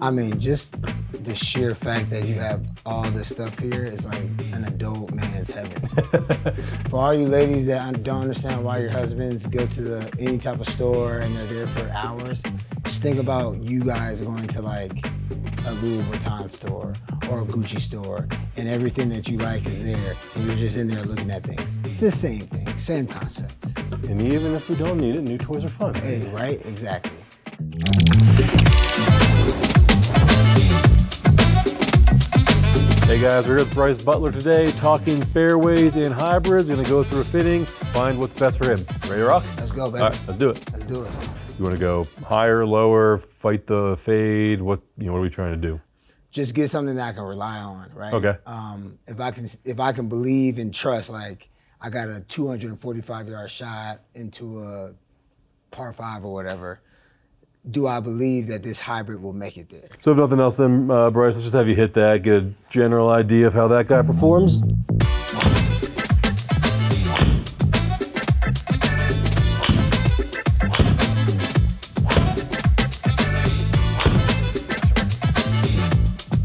I mean, just the sheer fact that you have all this stuff here is like an adult man's heaven. for all you ladies that don't understand why your husbands go to the any type of store and they're there for hours, just think about you guys going to like a Louis Vuitton store or a Gucci store and everything that you like is there and you're just in there looking at things. It's the same thing, same concept. And even if we don't need it, new toys are fun. Hey, right? Exactly. Hey guys, we're here with Brice Butler today, talking fairways and hybrids. We're gonna go through a fitting, find what's best for him. Ready to rock? Let's go, baby. All right, let's do it. Let's do it. You want to go higher, lower, fight the fade? What you know? What are we trying to do? Just get something that I can rely on, right? Okay. Um, if I can, if I can believe and trust, like I got a 245 yard shot into a par five or whatever. Do I believe that this hybrid will make it there? So if nothing else, then uh, Brice, let's just have you hit that, get a general idea of how that guy performs.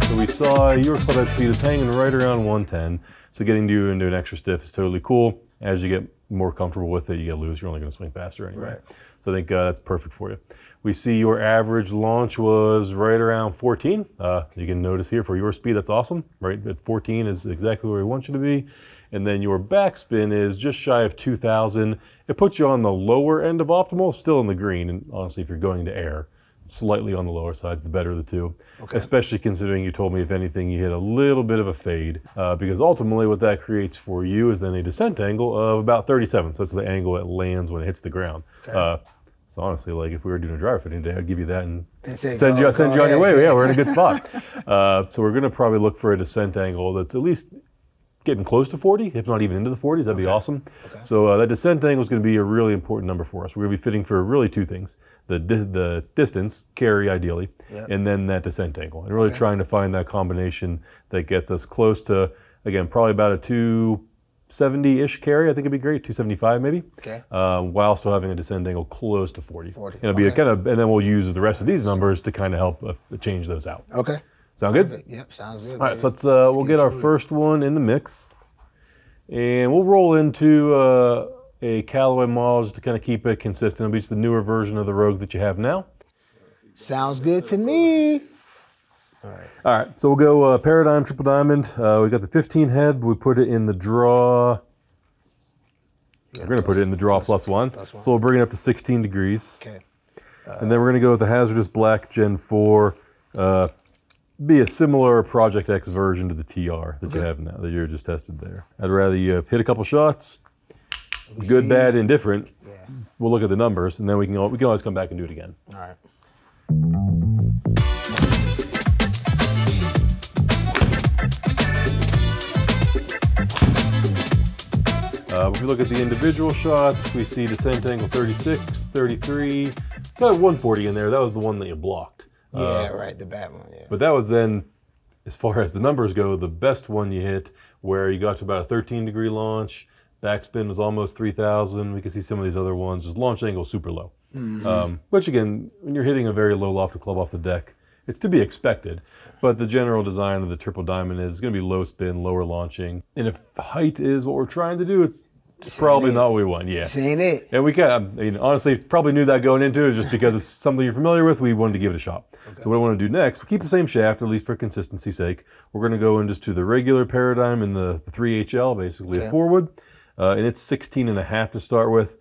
So we saw your club head speed is hanging right around 110. So getting you into an extra stiff is totally cool. As you get more comfortable with it, you get loose. You're only going to swing faster anyway. Right. So I think uh, that's perfect for you. We see your average launch was right around 14. Uh, you can notice here for your speed, that's awesome. Right at 14 is exactly where we want you to be. And then your backspin is just shy of 2,000. It puts you on the lower end of optimal, still in the green. And honestly, if you're going to air, slightly on the lower sides, the better of the two. Okay. Especially considering you told me if anything, you hit a little bit of a fade, uh, because ultimately what that creates for you is then a descent angle of about 37. So that's the angle it lands when it hits the ground. Okay. Uh, so honestly, like if we were doing a driver fitting today, I'd give you that and, And say, send go- you send go you on your way. Yeah, we're in a good spot. uh, so we're going to probably look for a descent angle that's at least getting close to 40, if not even into the 40s. That'd be awesome. So uh, that descent angle is going to be a really important number for us. We're going to be fitting for really two things: the di- the distance carry ideally, Yep. and then that descent angle. And really trying to find that combination that gets us close to again probably about a 270-ish carry. I think it'd be great, 275 maybe. Okay. Um, while still having a descent angle close to 40. 40, And it'll be a okay. kind of, and then we'll use the rest of these numbers to kind of help uh, change those out. Okay. Sound good? Perfect. Yep. Sounds good. All right, so let's uh, we'll get get our it. first one in the mix, and we'll roll into uh, a Callaway model just to kind of keep it consistent. It'll be just the newer version of the Rogue that you have now. Sounds good to me. All right. All right, so we'll go uh, Paradigm Triple Diamond. Uh, we got the 15 head. We put it in the draw. We're gonna put it in the draw plus one. plus one. So we'll bring it up to 16 degrees, Okay. and then we're gonna go with the HZRDUS Black Gen 4. Uh, be a similar Project X version to the TR that you have now that you're just tested there. I'd rather you hit a couple shots, We good, see- bad, indifferent. Yeah. We'll look at the numbers, and then we can we can always come back and do it again. All right. Uh, if we look at the individual shots, we see descent angle 36, 33, got a 140 in there. That was the one that you blocked. Yeah. right. The bad one. Yeah. But that was then, as far as the numbers go, the best one you hit, where you got to about a 13 degree launch. Backspin was almost 3,000. We can see some of these other ones. Just launch angle super low. Um, which again, when you're hitting a very low lofted club off the deck, it's to be expected. But the general design of the triple diamond is going to be low spin, lower launching. And if height is what we're trying to do, it's probably not what we want. Yeah. This ain't it. And we kind of, I mean, honestly, probably knew that going into it just because it's something you're familiar with. We wanted to give it a shot. So what I want to do next, we keep the same shaft, at least for consistency's sake. We're going to go in just to the regular paradigm in the, the 3HL, basically a four wood, Uh, and it's 16 and a half to start with.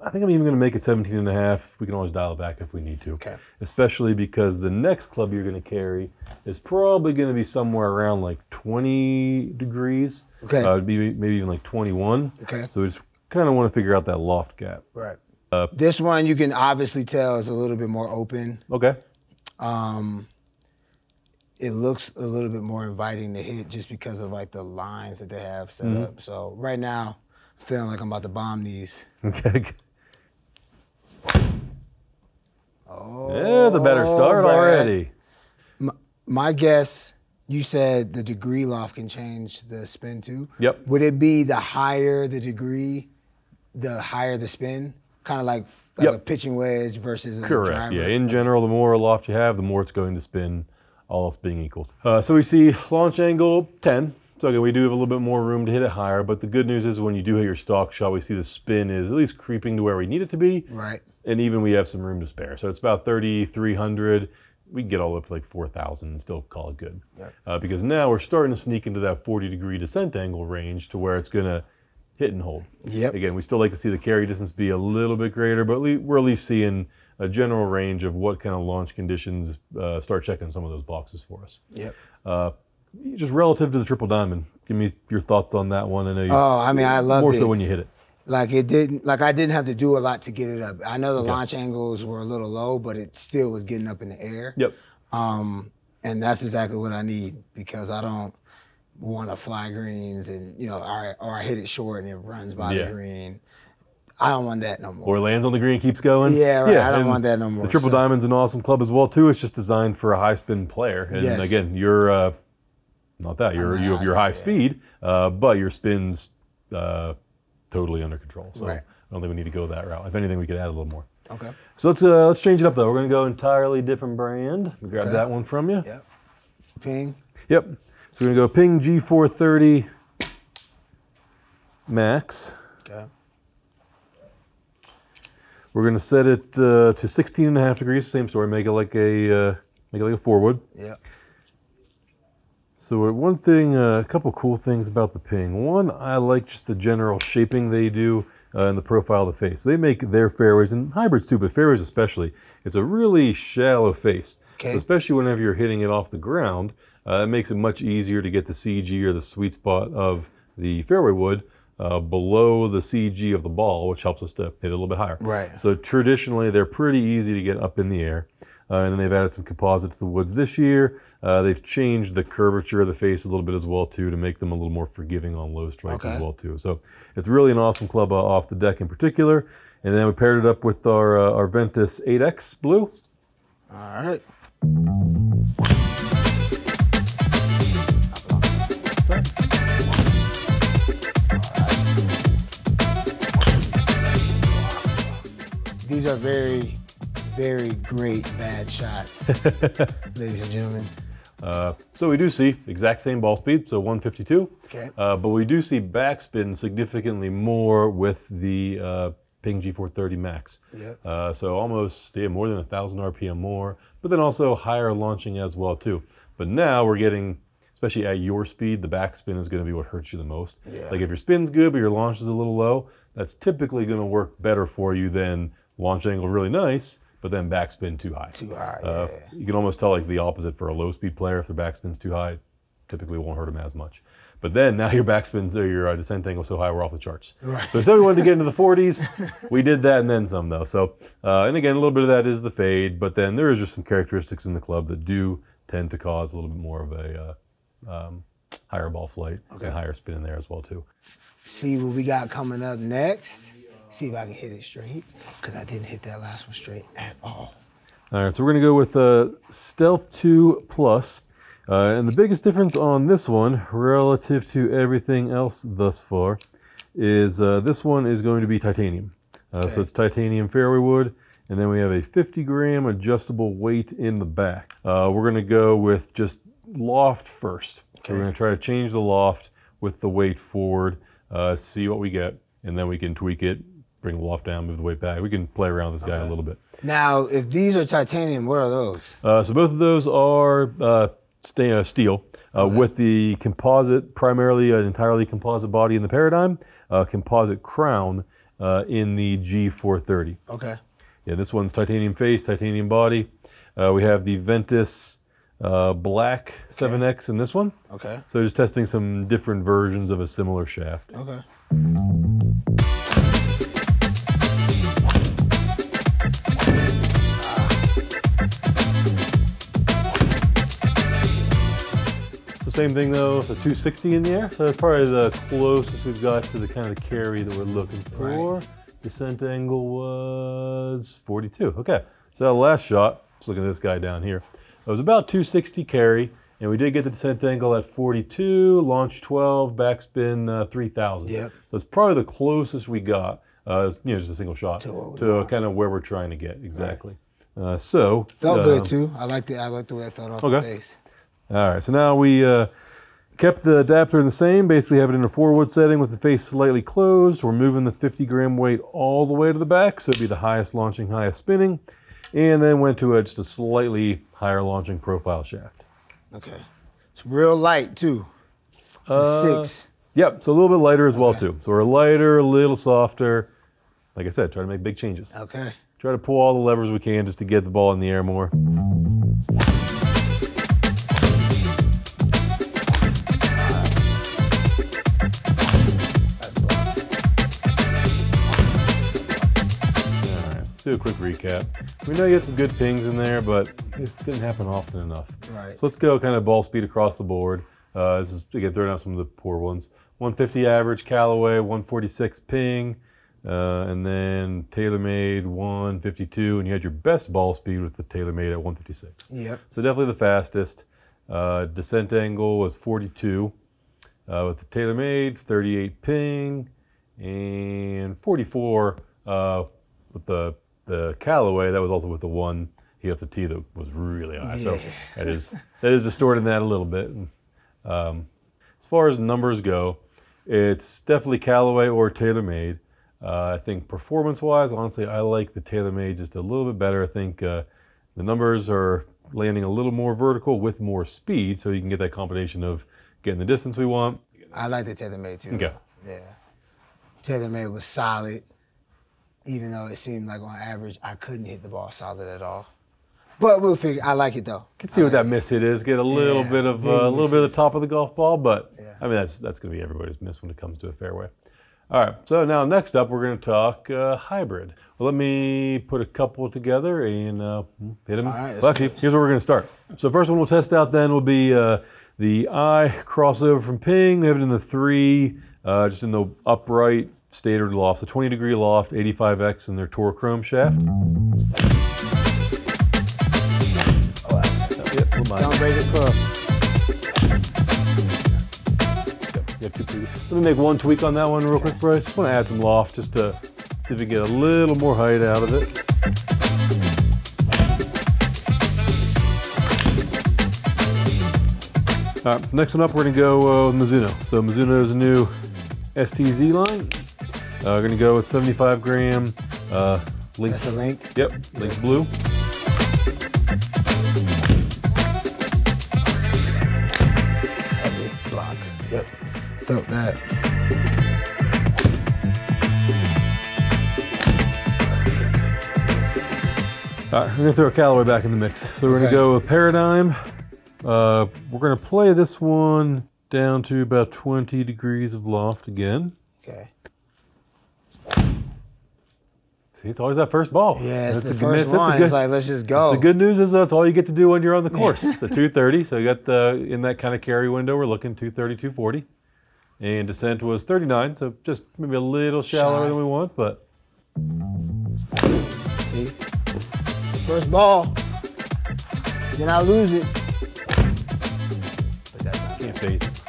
I think I'm even going to make it 17 and a half. We can always dial it back if we need to. Okay. Especially because the next club you're going to carry is probably going to be somewhere around like 20 degrees. Okay. Uh, be maybe even like 21. Okay. So we just kind of want to figure out that loft gap. Right. Uh, this one you can obviously tell is a little bit more open. Okay. Um, it looks a little bit more inviting to hit just because of like the lines that they have set Mm-hmm. up. So right now, I'm feeling like I'm about to bomb these. Okay. Oh, There's a better start already. My guess, you said the degree loft can change the spin too. Yep. Would it be the higher the degree, the higher the spin? Kind of like like Yep. a pitching wedge versus a Correct. driver. Yeah. In general, the more loft you have, the more it's going to spin, all else being equal. Uh, so we see launch angle 10. So again, we do have a little bit more room to hit it higher, but the good news is when you do hit your stock shot, we see the spin is at least creeping to where we need it to be, Right. and even we have some room to spare. So it's about 3,300. We can get all the way up to like 4,000 and still call it good. Yep. Uh, because now we're starting to sneak into that 40 degree descent angle range to where it's going to hit and hold. Yep. Again, we still like to see the carry distance be a little bit greater, but we're at least seeing a general range of what kind of launch conditions uh, start checking some of those boxes for us. Yep. Uh, just relative to the triple diamond, give me your thoughts on that one. I know you Oh, I mean, I loved more it. so when you hit it. Like it didn't like I didn't have to do a lot to get it up. I know the launch angles were a little low, but it still was getting up in the air. Yep. Um, and that's exactly what I need because I don't want to fly greens and you know, or, or I hit it short and it runs by Yeah. the green. I don't want that no more. Or lands on the green, keeps going. Yeah, right. I don't want that no more, The triple so- diamond's an awesome club as well too. It's just designed for a high spin player. And Yes. again, you're uh, not that you're you have high your high speed, speed, uh, but your spin's uh, totally under control. So Right. I don't think we need to go that route. If anything, we could add a little more. okay. So let's uh, let's change it up though. We're gonna go entirely different brand. Me grab Okay. that one from you. Yep. Ping. Yep. So we're gonna go Ping G430 Max. Okay. We're gonna set it uh, to 16 and a half degrees. Same story. Make it like a uh, make it like a forward. Yep. So uh, one thing, uh, a couple cool things about the Ping. One, I like just the general shaping they do uh, in the profile of the face. They make their fairways and hybrids too, but fairways especially. It's a really shallow face, Okay. so especially whenever you're hitting it off the ground. Uh, it makes it much easier to get the CG or the sweet spot of the fairway wood uh, below the CG of the ball, which helps us to hit it a little bit higher. Right. So traditionally, they're pretty easy to get up in the air. Uh, and then they've added some composite to the woods this year. Uh, they've changed the curvature of the face a little bit as well too to make them a little more forgiving on low strikes as well too. So it's really an awesome club uh, off the deck in particular. And then we paired it up with our uh, our Ventus 8X blue. All right. These are very, very great bad shots, ladies and gentlemen. Uh, so we do see exact same ball speed, so 152. Okay. Uh, but we do see backspin significantly more with the uh, Ping G430 Max. Yep. Uh, so almost yeah, more than a thousand RPM more, but then also higher launching as well too. But now we're getting, especially at your speed, the backspin is going to be what hurts you the most. Yeah. Like if your spin's good but your launch is a little low, that's typically going to work better for you than launch angle really nice, but then backspin too high. Too high. Uh, yeah. You can almost tell like the opposite for a low speed player. If their backspin's too high, typically won't hurt them as much. But then now your backspins or your uh, descent angle so high we're off the charts. Right. So if we wanted to get into the 40s, we did that and then some though. So uh, and again a little bit of that is the fade, but then there is just some characteristics in the club that do tend to cause a little bit more of a uh, um, higher ball flight Okay. and higher spin in there as well too. See what we got coming up next. See if I can hit it straight, because I didn't hit that last one straight at all. All right, so we're gonna go with uh, Stealth 2 Plus. Uh, and the biggest difference on this one relative to everything else thus far is uh, this one is going to be titanium. Uh, Okay. So it's titanium fairway wood, and then we have a 50 gram adjustable weight in the back. Uh, we're gonna go with just loft first. So we're gonna try to change the loft with the weight forward, uh, see what we get, and then we can tweak it, bring the loft down, move the weight back. We can play around with this guy a little bit. Now, if these are titanium, what are those? Uh, so both of those are uh, uh, steel uh, with the composite, primarily an entirely composite body in the Paradigm, uh, composite crown uh, in the G430. Okay. Yeah, this one's titanium face, titanium body. Uh, we have the Ventus uh, Black 7X in this one. Okay. So just testing some different versions of a similar shaft. Okay. Same thing though, so 260 in the air. So that's probably the closest we've got to the kind of carry that we're looking for. Descent angle was 42. Okay, so that last shot, just looking at this guy down here, it was about 260 carry, and we did get the descent angle at 42, launch 12, backspin uh, 3000. Yep. So it's probably the closest we got. Uh, it's, you know, just a single shot To to kind of where we're trying to get exactly. Uh, so Felt good too. I liked it. I liked the way it felt off the face. All right, so now we uh, kept the adapter in the same, basically have it in a forward setting with the face slightly closed. We're moving the 50 gram weight all the way to the back, so it'd be the highest launching, highest spinning, and then went to a, just a slightly higher launching profile shaft. Okay. It's real light too. It's a Uh, six. Yep, so a little bit lighter as well too. So we're lighter, a little softer. Like I said, try to make big changes. Okay. Try to pull all the levers we can just to get the ball in the air more. Do a quick recap. We know you had some good pings in there, but this didn't happen often enough. Right. So let's go kind of ball speed across the board. Uh, this is again throwing out some of the poor ones. 150 average Callaway, 146 ping, uh, and then TaylorMade 152, and you had your best ball speed with the TaylorMade at 156. Yep. So definitely the fastest. Uh, descent angle was 42 uh, with the TaylorMade, 38 ping, and 44 uh, with the the Callaway. That was also with the one he off the tee that was really high. So that is that is distorting that a little bit. Um, as far as numbers go, it's definitely Callaway or TaylorMade. Uh, I think performance-wise, honestly, I like the TaylorMade just a little bit better. I think uh, the numbers are landing a little more vertical with more speed, so you can get that combination of getting the distance we want. I like the TaylorMade too. Okay. Yeah. TaylorMade was solid, even though it seemed like on average I couldn't hit the ball solid at all. But we'll figure. I like it though. can see what that miss hit is. Get a little Yeah, bit of uh, a little bit of the top of the golf ball, but Yeah. I mean that's that's going to be everybody's miss when it comes to a fairway. All right, so now next up we're going to talk uh, hybrid. Well, let me put a couple together and uh, hit them. Right, well, actually, here's where we're going to start. So first one we'll test out then will be uh, the I crossover from Ping. We have it in the three, uh, just in the upright standard loft, the 20 degree loft, 85x in their Tour Chrome shaft. Let me make one tweak on that one real quick, Brice. Just want to add some loft just to see if we get a little more height out of it. All right, next one up, we're to go uh, Mizuno. So Mizuno's new STZ line. Uh, we're going to go with 75 gram uh, LIN-Q. That's a LIN-Q. Yep, LIN-Q blue. Block. Yep. Felt that. All right, we're gonna throw a Callaway back in the mix. So we're gonna go with Paradigm. Uh, we're gonna play this one down to about 20 degrees of loft again. Okay. See, it's always that first ball. Yeah, it's That's the first one. good- it's like let's just go. The good news is that's all you get to do when you're on the course. the 230. So you got the in that kind of carry window. We're looking 230, 240, and descent was 39. So just maybe a little shallower Shy. than we want, but See? It's the first ball. Then I lose it. But that's not can't face it.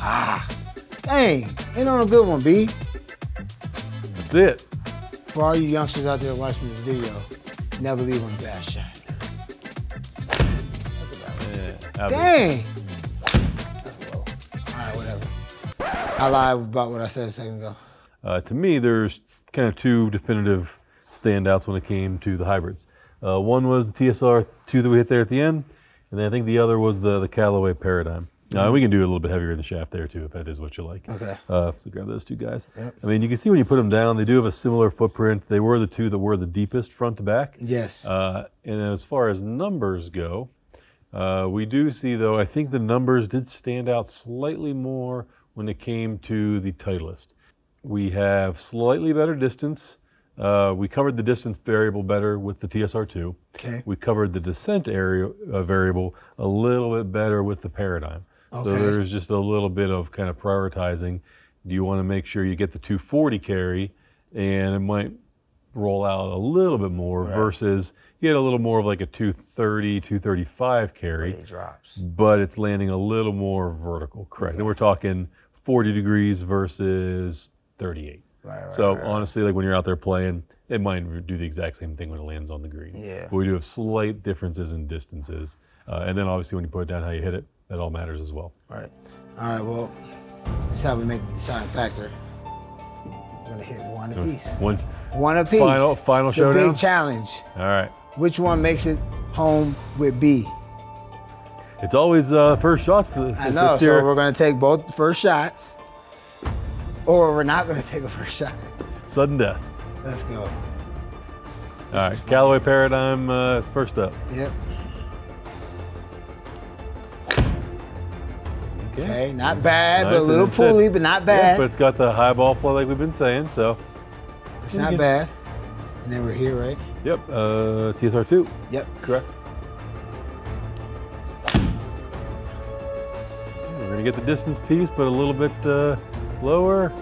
Ah, dang, ain't on a good one, B. That's it. For all you youngsters out there watching this video, never leave on a bad shot. Yeah. Dang. All right, whatever. I lied about what I said a second ago. Uh, to me, there's kind of two definitive standouts when it came to the hybrids. Uh, one was the TSR two that we hit there at the end, and then I think the other was the the Callaway Paradigm. Uh, we can do a little bit heavier in the shaft there too, if that is what you like. Okay. Uh, so grab those two guys. Yep. I mean, you can see when you put them down, they do have a similar footprint. They were the two that were the deepest front to back. Yes. Uh, and as far as numbers go, uh, we do see though, I think the numbers did stand out slightly more when it came to the Titleist. We have slightly better distance. Uh, we covered the distance variable better with the TSR2. Okay. We covered the descent area uh, variable a little bit better with the Paradigm. So there's just a little bit of kind of prioritizing. Do you want to make sure you get the 240 carry, and it might roll out a little bit more versus you get a little more of like a 230, 235 carry It drops. but it's landing a little more vertical. Correct. And we're talking 40 degrees versus 38. Right, right, so right, right. honestly, like when you're out there playing, it might do the exact same thing when it lands on the green. Yeah. But we do have slight differences in distances, uh, and then obviously when you put it down, how you hit it, that all matters as well. All right. All right, Well, this is how we make the deciding factor. We're gonna hit one apiece. One, One apiece. Final- final the showdown? big challenge. all right. Which one makes it home with B? It's always uh, first shots. To, I know. So we're gonna take both first shots, or we're not gonna take a first shot. sudden death. Let's go. All right, Callaway Paradigm uh, is first up. Yep. Okay. Not bad, Nice but a little pulley, but not Yeah, bad. but it's got the high ball flow like we've been saying. So, it's not Okay. bad. And then we're here, right? yep, uh, TSR2. Yep. Correct. We're gonna get the distance piece, but a little bit uh, lower.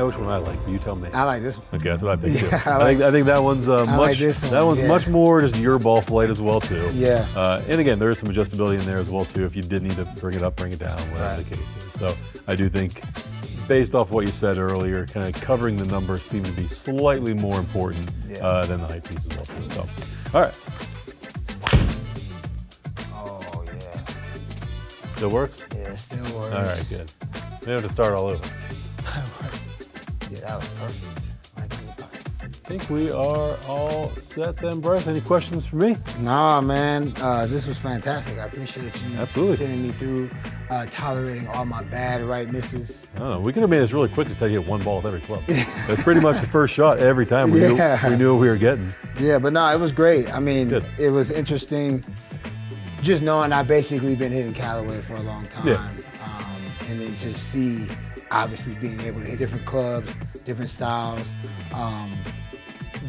Know which one I like, but you tell me. I like this one. Okay, that's what I think Yeah, too. I I, think, I think that one's uh, I much. like this one, that one's yeah. much more just your ball flight as well too. Yeah. Uh, and again, there is some adjustability in there as well too. If you did need to bring it up, bring it down, whatever Right. the case is. So I do think, based off what you said earlier, kind of covering the numbers seems to be slightly more important Yeah. uh, than the height piece as well too. So, all right, Oh yeah. still works. Yeah, it still works. All right, good. We have to start all over. That was perfect. I think we are all set then, Brice. Any questions for me? Nah, man, uh, this was fantastic. I appreciate you Absolutely. sending me through, uh, tolerating all my bad right misses. I don't know. We could have made this really quick instead of get one ball with every club. That's pretty much the first shot every time. We, Yeah. knew, we knew what we were getting. Yeah, but no, it was great. I mean, Good. it was interesting just knowing I've basically been hitting Callaway for a long time. Yeah. Um, and then just see, obviously, being able to hit different clubs, different styles, um,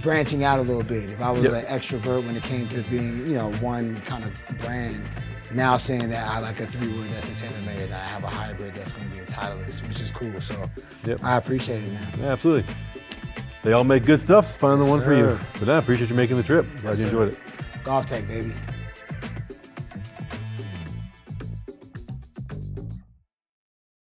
branching out a little bit. If I was Yep. an extrovert when it came to being, you know, one kind of brand, now saying that I like a three wood that's a TaylorMade, and I have a hybrid that's going to be a Titleist, which is cool. So Yep. I appreciate it, man. Yeah, absolutely. They all make good stuff. Find the Yes, one for you. But I appreciate you making the trip. Glad Yes, you sir. enjoyed it. GOLFTEC, baby.